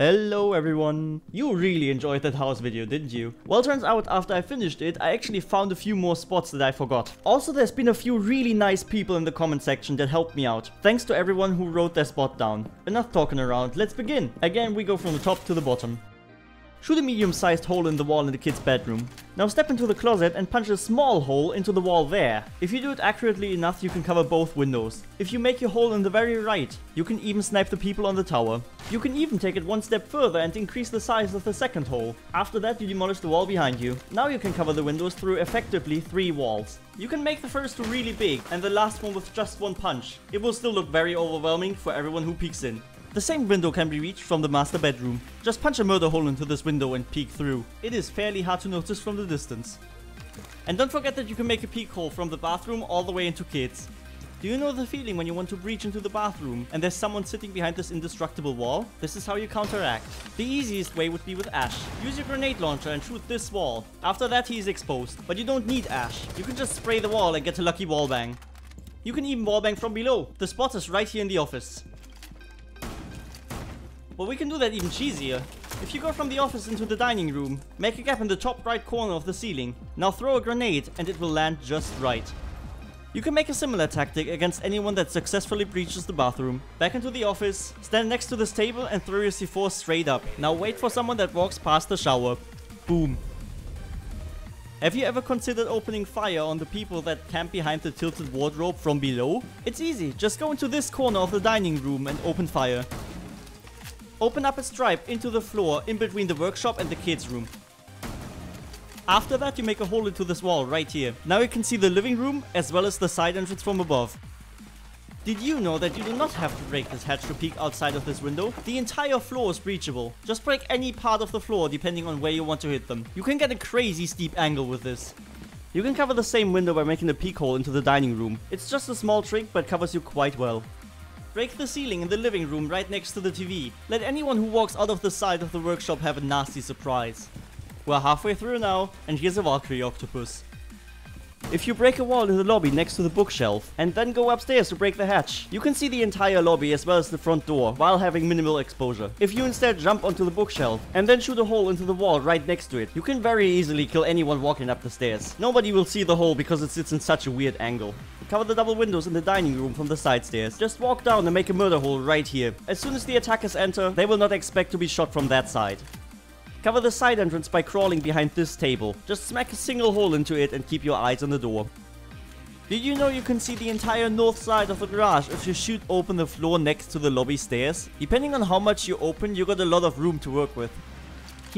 Hello everyone! You really enjoyed that house video, didn't you? Well, turns out after I finished it, I actually found a few more spots that I forgot. Also, there's been a few really nice people in the comment section that helped me out. Thanks to everyone who wrote their spot down. Enough talking around, let's begin! Again, we go from the top to the bottom. Shoot a medium-sized hole in the wall in the kid's bedroom. Now step into the closet and punch a small hole into the wall there. If you do it accurately enough, you can cover both windows. If you make your hole in the very right, you can even snipe the people on the tower. You can even take it one step further and increase the size of the second hole. After that, you demolish the wall behind you. Now you can cover the windows through effectively three walls. You can make the first two really big and the last one with just one punch. It will still look very overwhelming for everyone who peeks in. The same window can be reached from the master bedroom. Just punch a murder hole into this window and peek through. It is fairly hard to notice from the distance. And don't forget that you can make a peek hole from the bathroom all the way into kids. Do you know the feeling when you want to breach into the bathroom and there's someone sitting behind this indestructible wall? This is how you counteract. The easiest way would be with Ash. Use your grenade launcher and shoot this wall. After that he is exposed. But you don't need Ash. You can just spray the wall and get a lucky wallbang. You can even wallbang from below. The spot is right here in the office. Well, we can do that even cheesier. If you go from the office into the dining room, make a gap in the top right corner of the ceiling. Now throw a grenade and it will land just right. You can make a similar tactic against anyone that successfully breaches the bathroom. Back into the office, stand next to this table and throw your C4 straight up. Now wait for someone that walks past the shower. Boom. Have you ever considered opening fire on the people that camp behind the tilted wardrobe from below? It's easy, just go into this corner of the dining room and open fire. Open up a stripe into the floor in between the workshop and the kids room. After that you make a hole into this wall right here. Now you can see the living room as well as the side entrance from above. Did you know that you do not have to break this hatch to peek outside of this window? The entire floor is breachable. Just break any part of the floor depending on where you want to hit them. You can get a crazy steep angle with this. You can cover the same window by making a peek hole into the dining room. It's just a small trick but covers you quite well. Break the ceiling in the living room right next to the TV. Let anyone who walks out of the side of the workshop have a nasty surprise. We're halfway through now, and here's a Valkyrie octopus. If you break a wall in the lobby next to the bookshelf, and then go upstairs to break the hatch, you can see the entire lobby as well as the front door, while having minimal exposure. If you instead jump onto the bookshelf, and then shoot a hole into the wall right next to it, you can very easily kill anyone walking up the stairs. Nobody will see the hole because it sits in such a weird angle. Cover the double windows in the dining room from the side stairs. Just walk down and make a murder hole right here. As soon as the attackers enter, they will not expect to be shot from that side. Cover the side entrance by crawling behind this table. Just smack a single hole into it and keep your eyes on the door. Did you know you can see the entire north side of the garage if you shoot open the floor next to the lobby stairs? Depending on how much you open, you got a lot of room to work with.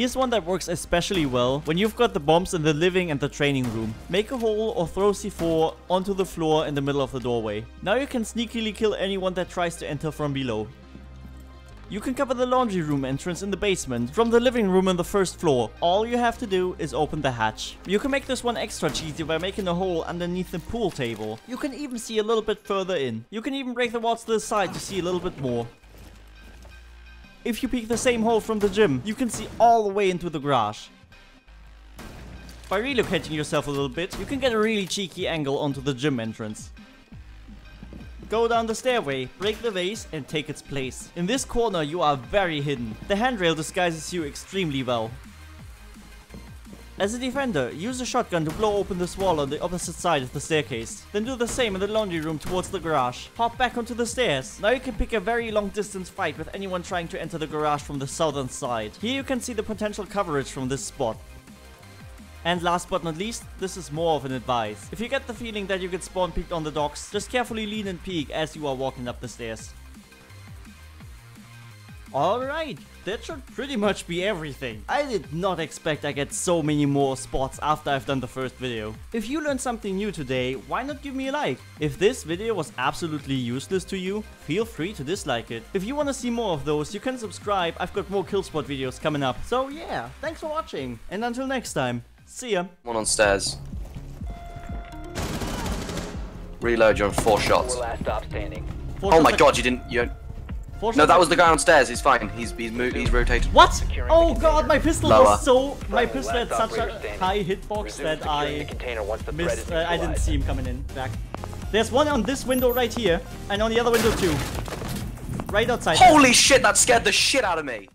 Here's one that works especially well when you've got the bombs in the living and the training room. Make a hole or throw C4 onto the floor in the middle of the doorway. Now you can sneakily kill anyone that tries to enter from below. You can cover the laundry room entrance in the basement from the living room on the first floor. All you have to do is open the hatch. You can make this one extra cheesy by making a hole underneath the pool table. You can even see a little bit further in. You can even break the walls to the side to see a little bit more. If you peek the same hole from the gym, you can see all the way into the garage. By relocating yourself a little bit, you can get a really cheeky angle onto the gym entrance. Go down the stairway, break the vase and take its place. In this corner you are very hidden. The handrail disguises you extremely well. As a defender, use a shotgun to blow open this wall on the opposite side of the staircase. Then do the same in the laundry room towards the garage. Hop back onto the stairs. Now you can pick a very long distance fight with anyone trying to enter the garage from the southern side. Here you can see the potential coverage from this spot. And last but not least, this is more of an advice. If you get the feeling that you get spawn peeked on the docks, just carefully lean and peek as you are walking up the stairs. Alright, that should pretty much be everything. I did not expect I get so many more spots after I've done the first video. If you learned something new today, why not give me a like? If this video was absolutely useless to you, feel free to dislike it. If you want to see more of those, you can subscribe, I've got more Killspot videos coming up. So yeah, thanks for watching, and until next time, See ya. One on stairs. Reload, you're on four shots. last stop standing. Four Oh my god, you didn't. You. Four No, that was the guy on stairs. He's fine. He's he's moved. He's rotated. What? Oh god, my pistol Lower. was so. My pistol had such a high hitbox that I container once the threat is missed. Uh, I didn't see him coming in. Back. There's one on this window right here, and on the other window too. Right outside. Holy shit! That scared the shit out of me.